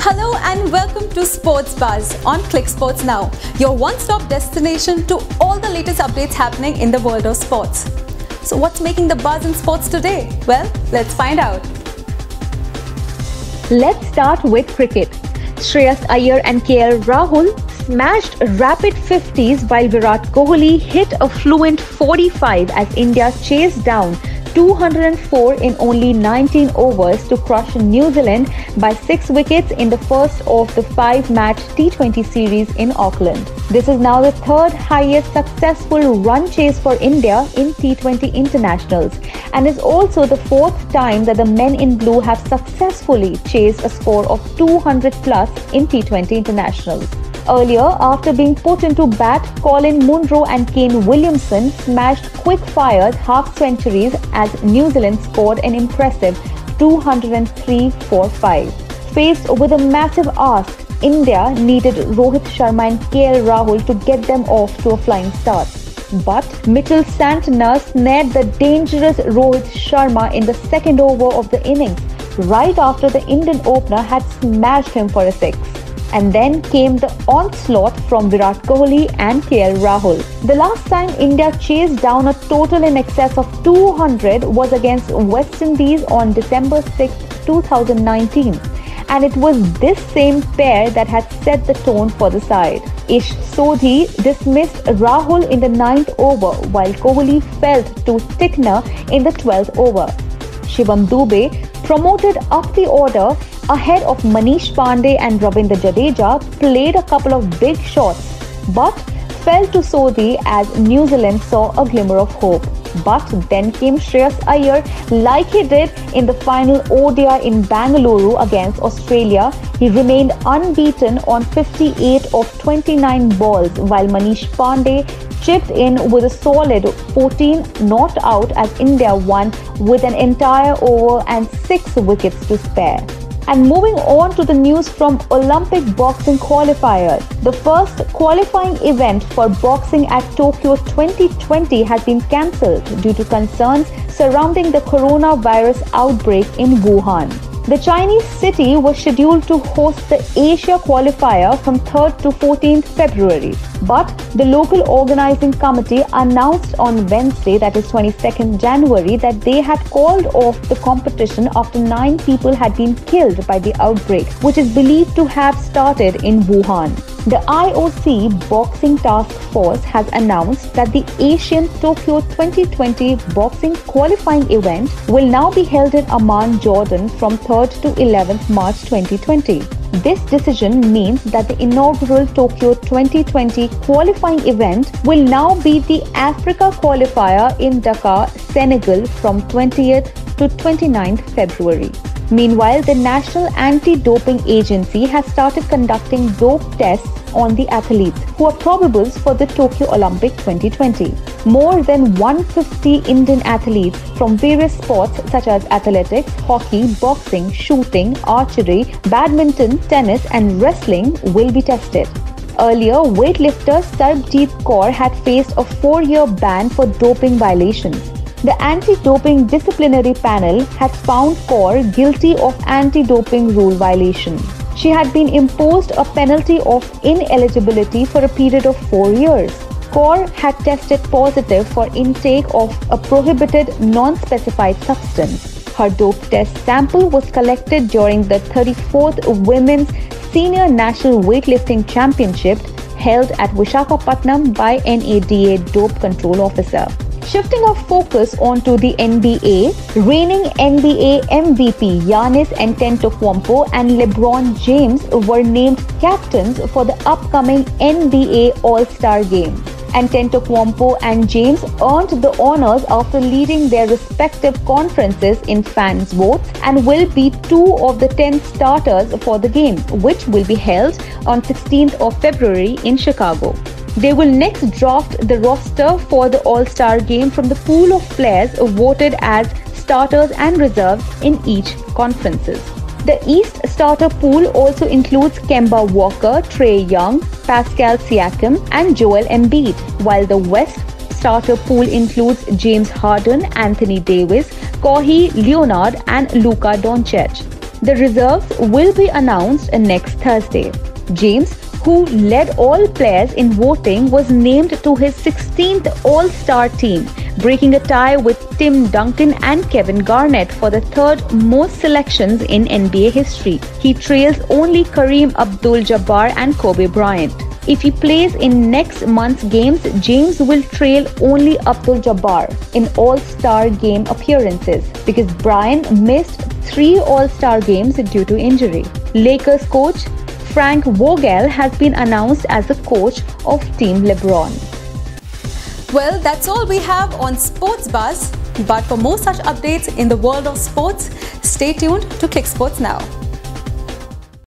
Hello and welcome to Sports Buzz on Click Sports Now, your one-stop destination to all the latest updates happening in the world of sports. So what's making the buzz in sports today? Well, let's find out. Let's start with cricket. Shreyas Iyer and KL Rahul smashed rapid 50s while Virat Kohli hit a fluent 45 as India chased down 204 in only 19 overs to crush New Zealand by 6 wickets in the first of the 5-match T20 series in Auckland. This is now the third highest successful run chase for India in T20 internationals and is also the fourth time that the men in blue have successfully chased a score of 200 plus in T20 internationals. Earlier, after being put into bat, Colin Munro and Kane Williamson smashed quick-fired half-centuries as New Zealand scored an impressive 203 for 5. Faced with a massive ask, India needed Rohit Sharma and KL Rahul to get them off to a flying start. But Mitchell Santner snared the dangerous Rohit Sharma in the second over of the innings, right after the Indian opener had smashed him for a six. And then came the onslaught from Virat Kohli and KL Rahul. The last time India chased down a total in excess of 200 was against West Indies on December 6, 2019. And it was this same pair that had set the tone for the side. Ish Sodhi dismissed Rahul in the ninth over while Kohli felt to Tickner in the 12th over. Shivam Dube promoted up the order ahead of Manish Pandey and Ravindra Jadeja played a couple of big shots but fell to Sodhi as New Zealand saw a glimmer of hope. But then came Shreyas Iyer like he did in the final ODI in Bangalore against Australia. He remained unbeaten on 58 of 29 balls while Manish Pandey chipped in with a solid 14 not out as India won with an entire over and 6 wickets to spare. And moving on to the news from Olympic boxing qualifiers. The first qualifying event for boxing at Tokyo 2020 has been cancelled due to concerns surrounding the coronavirus outbreak in Wuhan. The Chinese city was scheduled to host the Asia qualifier from 3rd to 14th February. But the local organizing committee announced on Wednesday, that is 22nd January, that they had called off the competition after nine people had been killed by the outbreak, which is believed to have started in Wuhan. The IOC Boxing Task Force has announced that the Asian Tokyo 2020 boxing qualifying event will now be held in Amman, Jordan from 3rd to 11th March 2020. This decision means that the inaugural Tokyo 2020 qualifying event will now be the Africa qualifier in Dakar, Senegal from 20th to 29th February. Meanwhile, the National Anti-Doping Agency has started conducting dope tests on the athletes who are probables for the Tokyo Olympic 2020. More than 150 Indian athletes from various sports such as athletics, hockey, boxing, shooting, archery, badminton, tennis and wrestling will be tested. Earlier, weightlifter Sarbjeet Kaur had faced a four-year ban for doping violations. The anti-doping disciplinary panel had found Kaur guilty of anti-doping rule violation. She had been imposed a penalty of ineligibility for a period of four years. Kaur had tested positive for intake of a prohibited non-specified substance. Her dope test sample was collected during the 34th Women's Senior National Weightlifting Championship held at Vishakhapatnam by NADA Dope Control Officer. Shifting our focus onto the NBA, reigning NBA MVP Giannis Antetokounmpo and LeBron James were named captains for the upcoming NBA All-Star Game. Antetokounmpo and James earned the honors after leading their respective conferences in fans votes and will be two of the 10 starters for the game, which will be held on 16th of February in Chicago. They will next draft the roster for the All Star game from the pool of players voted as starters and reserves in each conferences. The East starter pool also includes Kemba Walker, Trae Young, Pascal Siakam, and Joel Embiid, while the West starter pool includes James Harden, Anthony Davis, Kawhi Leonard, and Luka Doncic. The reserves will be announced next Thursday. James, who led all players in voting, was named to his 16th All Star team, breaking a tie with Tim Duncan and Kevin Garnett for the third most selections in NBA history. He trails only Kareem Abdul Jabbar and Kobe Bryant. If he plays in next month's games, James will trail only Abdul Jabbar in All Star game appearances because Bryant missed three All Star games due to injury. Lakers coach Frank Vogel has been announced as the coach of Team LeBron. Well, that's all we have on Sports Buzz. But for more such updates in the world of sports, stay tuned to Click Sports Now.